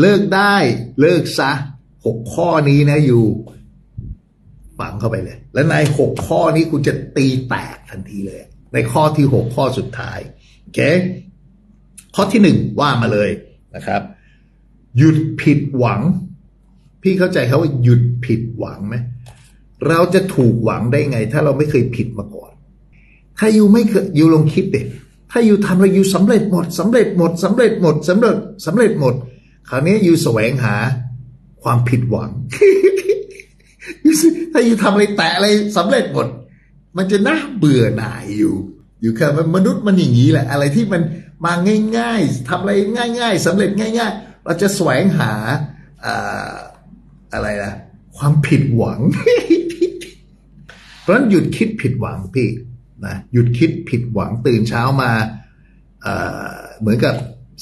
เลิกได้เลิกซะหกข้อนี้นะอยู่ฝังเข้าไปเลย แล้วในหกข้อนี้คุณจะตีแตกทันทีเลย ในข้อที่หกข้อสุดท้ายโอเคข้อที่หนึ่งว่ามาเลยนะครับ หยุดผิดหวัง พี่เข้าใจเขาว่าหยุดผิดหวังไหมเราจะถูกหวังได้ไง ถ้าเราไม่เคยผิดมาก่อน ถ้าอยู่ไม่เคยอยู่ลองคิดเด็ถ้าอยู่ทำอะไรอยู่สำเร็จหมดสำเร็จหมดสำเร็จหมดสำเร็จสำเร็จหมด คราวนี้อยู่แสวงหาความผิดหวัง ถ้าอยู่ทำอะไรแตะอะไรสำเร็จหมด มันจะน่าเบื่อหน่ายอยู่ อยู่ค่ะมนุษย์มันอย่างนี้แหละ อะไรที่มันมาง่ายๆทำอะไรง่าย ๆสำเร็จง่าย ๆ เราจะแสวงหาอะไรนะความผิดหวัง เพราะนั้นหยุดคิดผิดหวังพี่นะหยุดคิดผิดหวังตื่นเช้ามาเหมือนกับ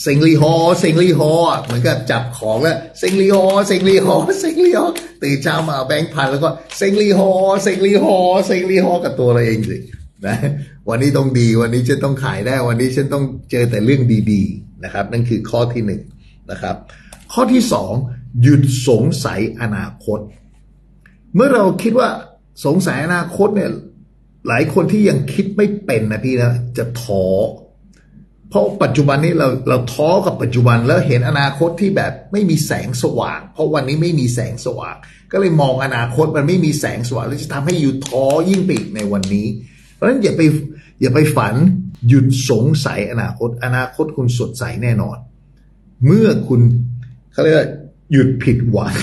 เซ็งลีฮอเซ็งลีฮอเหมือนกับจับของแล้วเซ็งลีฮอเซ็งลีฮอเซ็งลีฮอตื่นเช้ามาแบงค์พันแล้วก็เซ็งลีฮอเซ็งลีฮอเซ็งลีฮอกับตัวเราเองสินะวันนี้ต้องดีวันนี้ฉันต้องขายได้ วันนี้ฉันต้องเจอแต่เรื่องดีๆนะครับ นั่นคือข้อที่หนึ่งนะครับ ข้อที่สองหยุดสงสัยอนาคต เมื่อเราคิดว่าสงสัยอนาคตเนี่ยหลายคนที่ยังคิดไม่เป็นนะพี่นะจะท้อ เพราะปัจจุบันนี้เราเราท้อกับปัจจุบันแล้วเห็นอนาคตที่แบบไม่มีแสงสว่าง เพราะวันนี้ไม่มีแสงสว่าง ก็เลยมองอนาคตมันไม่มีแสงสว่างแล้วจะทำให้อยู่ท้อยิ่งไปอีกในวันนี้ เพราะฉะนั้นอย่าไปอย่าไปฝันหยุดสงสัยอนาคต อนาคตคุณสดใสแน่นอน เมื่อคุณเขาเรียกหยุดผิดหวัง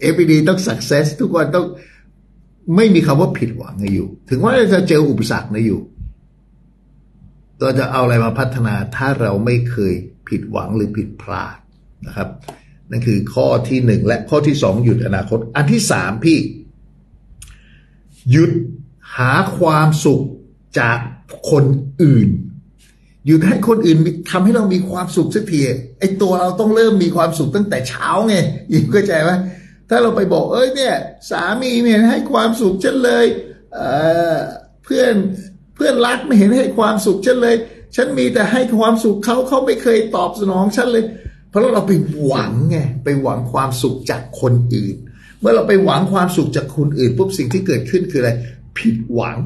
เอพีดีต้อง success ทุกวันต้องไม่มีคำว่าผิดหวังในอยู่ ถึงว่าจะเจออุปสรรคในอยู่ เราจะเอาอะไรมาพัฒนาถ้าเราไม่เคยผิดหวังหรือผิดพลาดนะครับ นั่นคือข้อที่หนึ่งและข้อที่สองหยุดอนาคต อันที่สามพี่ หยุดหาความสุขจากคนอื่น หยุดให้คนอื่นทำให้เรามีความสุขสักทีไอตัวเราต้องเริ่มมีความสุขตั้งแต่เช้าไงยิ่งเข้าใจไหมถ้าเราไปบอกเอ้ยเนี่ย สามีเนี่ยให้ความสุขฉันเลยเเพื่อน เพื่อนรักไม่เห็นให้ความสุขฉันเลย ฉันมีแต่ให้ความสุขเขาเขาไม่เคยตอบสนองฉันเลย เพราะเราไปหวังไงไปหวังความสุขจากคนอื่น เมื่อเราไปหวังความสุขจากคนอื่นปุ๊บสิ่งที่เกิดขึ้นคืออะไร ผิดหวัง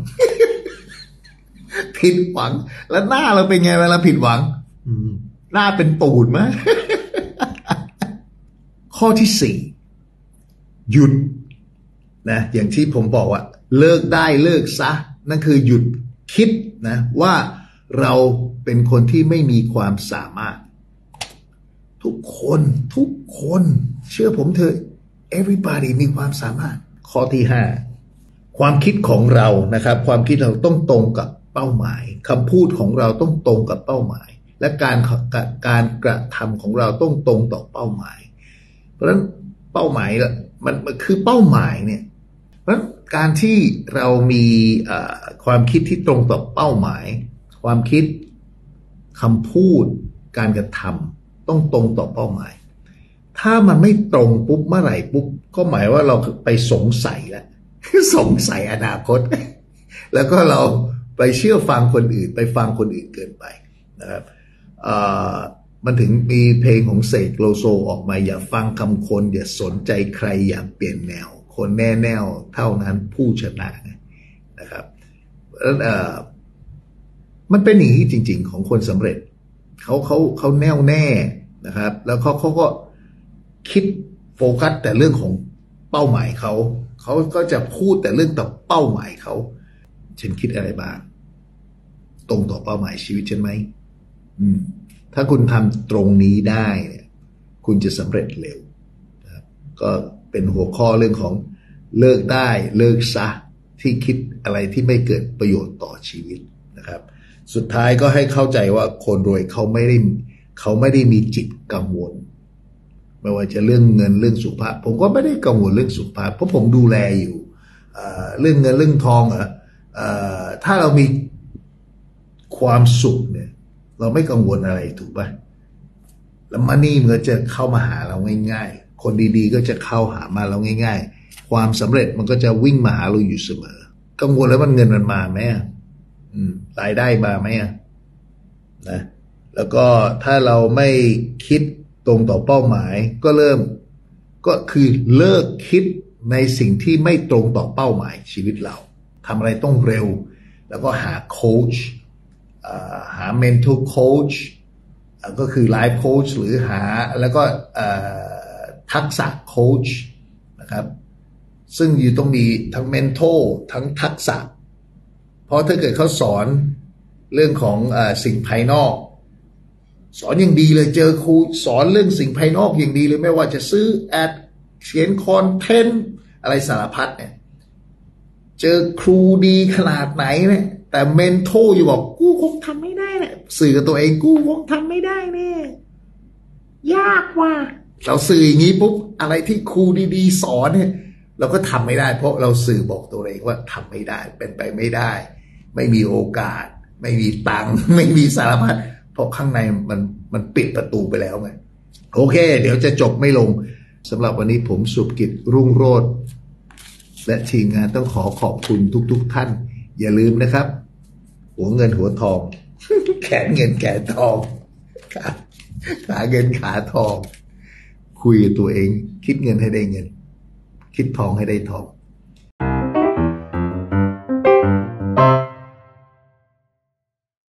ผิดหวัง แล้วหน้าเราเป็นไงเวลาผิดหวังหน้าเป็นปูดไหมข้อที่สี่หยุดนะอย่างที่ผมบอกว่า เลิกได้เลิกซะ นั่นคือหยุด คิดนะว่าเราเป็นคนที่ไม่มีความสามารถ ทุกคนทุกคน เชื่อผมเถอะ everybody มีความสามารถ ข้อที่ห้าความคิดของเรานะครับ ความคิดเราต้องตรงกับเป้าหมายคำพูดของเราต้องตรงกับเป้าหมาย และการการกระทำของเราต้องตรงต่อเป้าหมาย เพราะฉะนั้นเป้าหมายมันคือเป้าหมายเนี่ยเพราะ การที่เรามีความคิดที่ตรงต่อเป้าหมาย ความคิดคำพูด การกระทำต้องตรงต่อเป้าหมาย ถ้ามันไม่ตรงปุ๊บเมื่อไหร่ปุ๊บก็หมายว่าเราไปสงสัยแล้วสงสัยอนาคต แล้วก็เราไปเชื่อฟังคนอื่น ไปฟังคนอื่นเกินไปนะครับมันถึงมีเพลงของเสกโลโซออกมาอย่าฟังคำคนอย่าสนใจใครอย่าเปลี่ยนแนว คนแน่แน่วเท่านั้นผู้ชนะนะครับเอ่อมันเป็นอย่างนี้จริง ๆ ของคนสำเร็จเขาเขาเขาแน่วแน่นะครับ แล้วเขาเขาก็คิดโฟกัสแต่เรื่องของเป้าหมายเขาเขาก็จะพูดแต่เรื่องต่อเป้าหมายเขาฉันคิดอะไรบ้างตรงต่อเป้าหมายชีวิตฉันไหมอืม ถ้าคุณทำตรงนี้ได้เนี่ย คุณจะสำเร็จเร็วก็ เป็นหัวข้อเรื่องของเลิกได้เลิกซะที่คิดอะไรที่ไม่เกิดประโยชน์ต่อชีวิตนะครับ สุดท้ายก็ให้เข้าใจว่าคนรวยเขาไม่ได้เขาไม่ได้มีจิตกังวล ไม่ว่าจะเรื่องเงินเรื่องสุขภาพ ผมก็ไม่ได้กังวลเรื่องสุขภาพเพราะผมดูแลอยู่เรื่องเงินเรื่องทองอะถ้าเรามีความสุขเนี่ย เราไม่กังวลอะไรถูกปะแล้วมันนี่มันจะเข้ามาหาเราง่าย คนดีๆ ก็จะเข้าหามาเราง่าย ๆ ความสำเร็จมันก็จะวิ่งมาหาเราอยู่เสมอ กังวลแล้วมันเงินมันมาไหมรายได้มาไหมนะ แล้วก็ถ้าเราไม่คิดตรงต่อเป้าหมาย ก็เริ่ม ก็คือเลิกคิดในสิ่งที่ไม่ตรงต่อเป้าหมายชีวิตเราทำอะไรต้องเร็ว แล้วก็หาโค้ชหา mental coach ก็คือ life coach หรือหาแล้วก็ ทักษะโค้ชนะครับ ซึ่งอยู่ต้องมีทั้ง mental ทั้งทักษะ เพราะถ้าเกิดเขาสอนเรื่องของอสิ่งภายนอก สอนอย่างดีเลยเจอครูสอนเรื่องสิ่งภายนอกอย่างดีเลยไม่ว่าจะซื้อแอดเขียนคอนเทนต์อะไรสารพัดเนี่ย เจอครูดีขนาดไหนเนี่ยแต่เมนโทอยู่บอกกูคงทำไม่ได้แหละสื่อกับตัวเองกูคงทำไม่ได้แน่ยากว่ะ เราสื่ออย่างนี้ปุ๊บอะไรที่ครูดีๆ สอนเนี่ย เราก็ทำไม่ได้ เพราะเราสื่อบอกตัวเองว่าทำไม่ได้ เป็นไปไม่ได้ ไม่มีโอกาส ไม่มีตังค์ไม่มีสารพัดเพราะข้างในมันมันปิดประตูไปแล้วไงโอเค เดี๋ยวจะจบไม่ลงสำหรับวันนี้ผมสุภกิจรุ่งโรธและทีมงานต้องขอขอบคุณทุกๆทท่าน อย่าลืมนะครับ หัวเงินหัวทอง แขนเงินแขนทองขาเงินขาทอง คุยตัวเอง คิดเงินให้ได้เงิน คิดทองให้ได้ทอง